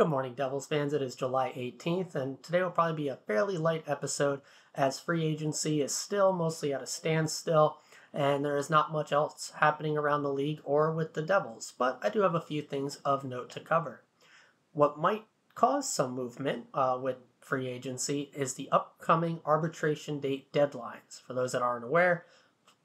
Good morning, Devils fans. It is July 18th, and today will probably be a fairly light episode as free agency is still mostly at a standstill, and there is not much else happening around the league or with the Devils. But I do have a few things of note to cover. What might cause some movement uh, with free agency is the upcoming arbitration date deadlines. For those that aren't aware,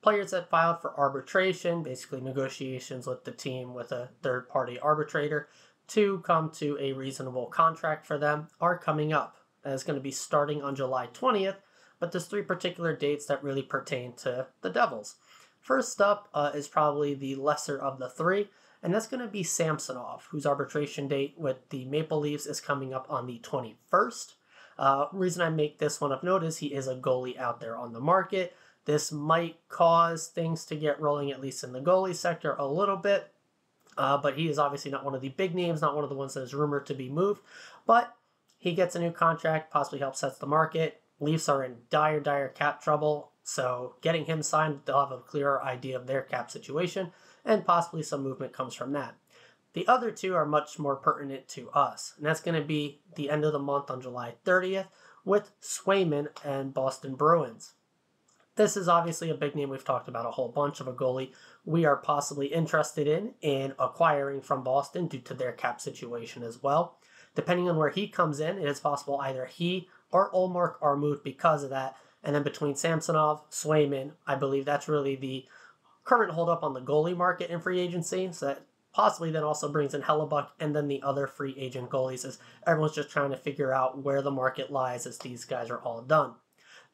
players that filed for arbitration, basically negotiations with the team with a third party arbitrator, to come to a reasonable contract for them are coming up. That is going to be starting on July 20th, but there's three particular dates that really pertain to the Devils. First up uh, is probably the lesser of the three, and that's going to be Samsonov, whose arbitration date with the Maple Leafs is coming up on the 21st. Uh, reason I make this one of note is he is a goalie out there on the market. This might cause things to get rolling, at least in the goalie sector, a little bit. Uh, but he is obviously not one of the big names, not one of the ones that is rumored to be moved. But he gets a new contract, possibly helps sets the market. Leafs are in dire, dire cap trouble. So getting him signed, they'll have a clearer idea of their cap situation, and possibly some movement comes from that. The other two are much more pertinent to us, and that's going to be the end of the month on July 30th with Swayman and Boston Bruins. This is obviously a big name we've talked about a whole bunch of a goalie we are possibly interested in in acquiring from Boston due to their cap situation as well. Depending on where he comes in, it is possible either he or Ullmark are moved because of that. And then between Samsonov, Swayman, I believe that's really the current holdup on the goalie market in free agency. So that possibly then also brings in Hellebuyck and then the other free agent goalies as everyone's just trying to figure out where the market lies as these guys are all done.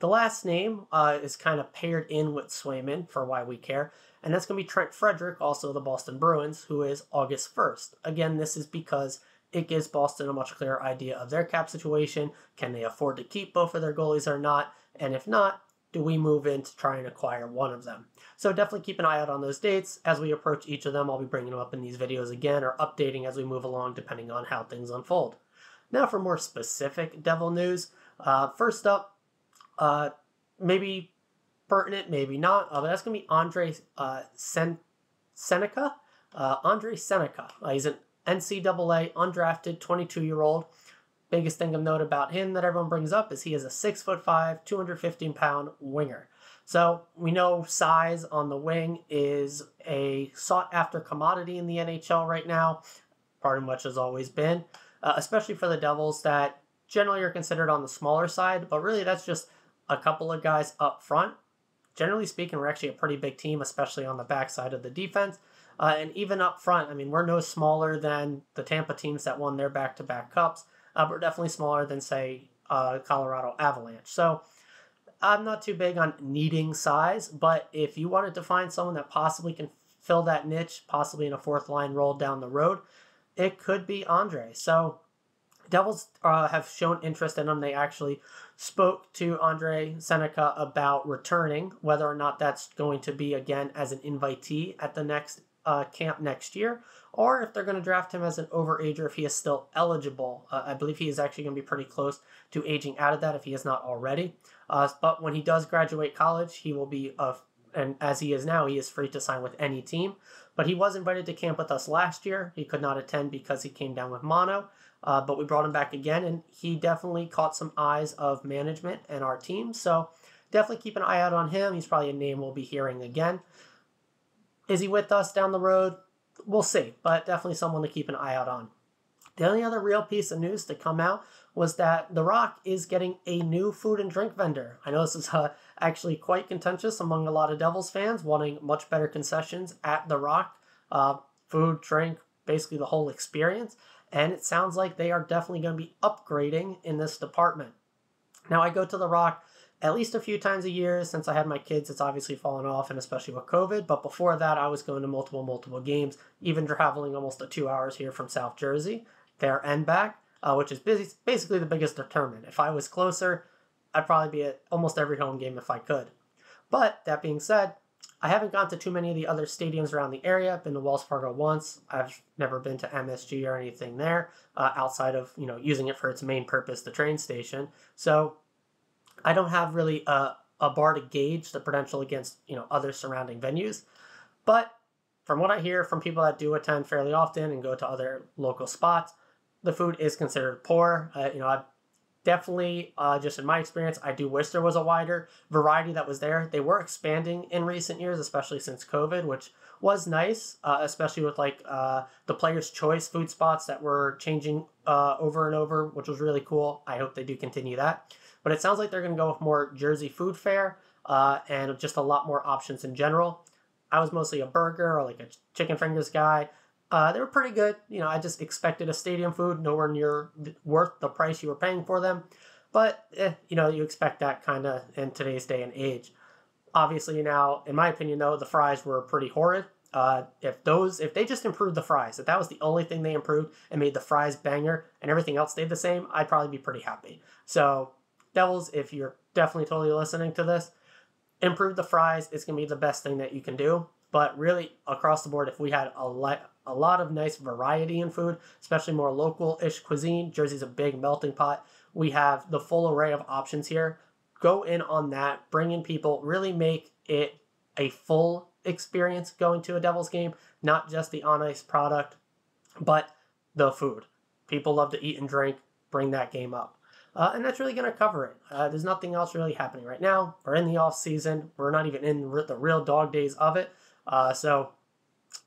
The last name uh, is kind of paired in with Swayman for why we care, and that's going to be Trent Frederic, also the Boston Bruins, who is August 1st. Again, this is because it gives Boston a much clearer idea of their cap situation. Can they afford to keep both of their goalies or not? And if not, do we move in to try and acquire one of them? So definitely keep an eye out on those dates. As we approach each of them, I'll be bringing them up in these videos again or updating as we move along depending on how things unfold. Now for more specific Devil news. Uh, first up, uh, maybe pertinent, maybe not. Uh, but that's going to be Andre uh, Sen- Seneca. Uh, Andre Seneca. Uh, he's an NCAA undrafted 22 year old. Biggest thing of note about him that everyone brings up is he is a six foot five, 215 pound winger. So we know size on the wing is a sought after commodity in the NHL right now, pretty much has always been, uh, especially for the Devils that generally are considered on the smaller side, but really that's just a couple of guys up front. Generally speaking, we're actually a pretty big team, especially on the backside of the defense. Uh, and even up front, I mean, we're no smaller than the Tampa teams that won their back to back cups. Uh, we're definitely smaller than, say, uh, Colorado Avalanche. So I'm not too big on needing size, but if you wanted to find someone that possibly can fill that niche, possibly in a fourth line role down the road, it could be Andre. So Devils uh, have shown interest in him. They actually spoke to Andre Seneca about returning, whether or not that's going to be again as an invitee at the next uh, camp next year, or if they're going to draft him as an overager if he is still eligible. Uh, I believe he is actually going to be pretty close to aging out of that if he is not already. Uh, but when he does graduate college, he will be of and as he is now, he is free to sign with any team. But he was invited to camp with us last year. He could not attend because he came down with mono. Uh, but we brought him back again, and he definitely caught some eyes of management and our team. So definitely keep an eye out on him. He's probably a name we'll be hearing again. Is he with us down the road? We'll see, but definitely someone to keep an eye out on. The only other real piece of news to come out was that The Rock is getting a new food and drink vendor. I know this is uh, actually quite contentious among a lot of Devils fans, wanting much better concessions at The Rock. Uh, food, drink, basically the whole experience and it sounds like they are definitely going to be upgrading in this department. Now, I go to The Rock at least a few times a year since I had my kids. It's obviously fallen off, and especially with COVID. But before that, I was going to multiple, multiple games, even traveling almost a two hours here from South Jersey, there and back, uh, which is busy, basically the biggest determinant. If I was closer, I'd probably be at almost every home game if I could. But that being said, I haven't gone to too many of the other stadiums around the area. I've been to Wells Fargo once. I've never been to MSG or anything there uh, outside of you know using it for its main purpose, the train station. So I don't have really a, a bar to gauge the potential against you know other surrounding venues. But from what I hear from people that do attend fairly often and go to other local spots, the food is considered poor. Uh, you know, I definitely, uh, just in my experience, I do wish there was a wider variety that was there. They were expanding in recent years, especially since COVID, which was nice, uh, especially with like uh, the player's choice food spots that were changing uh, over and over, which was really cool. I hope they do continue that. But it sounds like they're going to go with more Jersey food fare uh, and just a lot more options in general. I was mostly a burger or like a chicken fingers guy. Uh, they were pretty good. You know, I just expected a stadium food, nowhere near worth the price you were paying for them. But, eh, you know, you expect that kind of in today's day and age. Obviously, now, in my opinion, though, the fries were pretty horrid. Uh, if those, if they just improved the fries, if that was the only thing they improved and made the fries banger and everything else stayed the same, I'd probably be pretty happy. So, Devils, if you're definitely totally listening to this, improve the fries. It's gonna be the best thing that you can do. But really, across the board, if we had a lot, a lot of nice variety in food, especially more local-ish cuisine, Jersey's a big melting pot. We have the full array of options here. Go in on that. Bring in people. Really make it a full experience going to a Devils game, not just the on ice product, but the food. People love to eat and drink. Bring that game up. Uh, and that's really going to cover it. Uh, there's nothing else really happening right now. We're in the off season. We're not even in the real dog days of it. Uh, so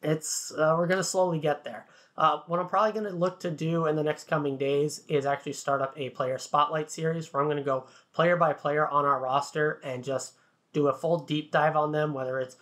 it's uh, we're going to slowly get there. Uh, what I'm probably going to look to do in the next coming days is actually start up a player spotlight series where I'm going to go player by player on our roster and just do a full deep dive on them, whether it's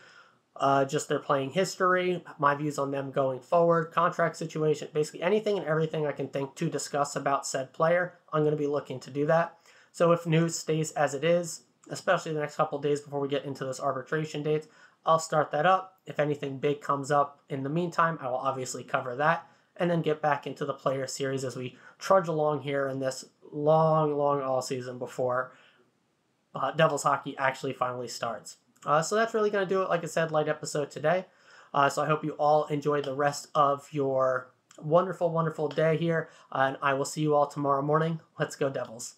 uh, just their playing history, my views on them going forward, contract situation, basically anything and everything I can think to discuss about said player. I'm going to be looking to do that. So if news stays as it is, especially the next couple days before we get into this arbitration dates, I'll start that up. If anything big comes up in the meantime, I will obviously cover that and then get back into the player series as we trudge along here in this long, long all season before uh, Devils hockey actually finally starts. Uh, so that's really going to do it. Like I said, light episode today. Uh, so I hope you all enjoy the rest of your wonderful, wonderful day here. Uh, and I will see you all tomorrow morning. Let's go, Devils.